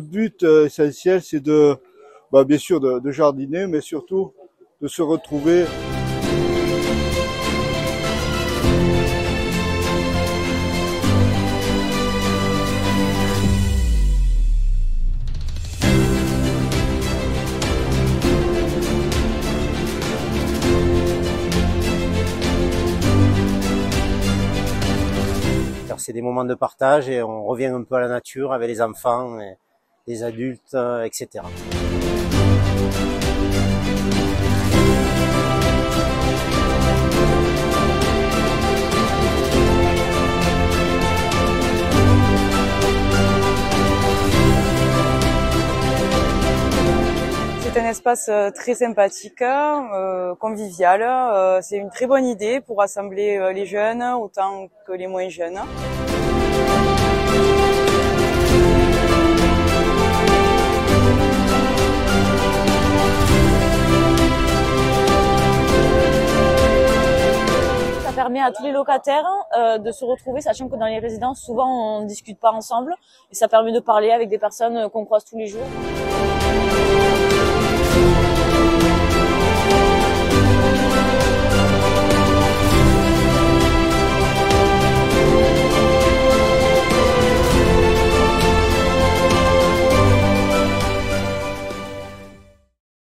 but euh, essentiel, c'est de, bah, bien sûr, de, jardiner, mais surtout de se retrouver. c'est des moments de partage et on revient un peu à la nature avec les enfants, et les adultes, euh, etc. C'est un espace euh, très sympathique, euh, convivial. C'est une très bonne idée pour rassembler les jeunes autant que les moins jeunes. permet à tous les locataires euh, de se retrouver, sachant que dans les résidences, souvent, on ne discute pas ensemble. Et ça permet de parler avec des personnes euh, qu'on croise tous les jours.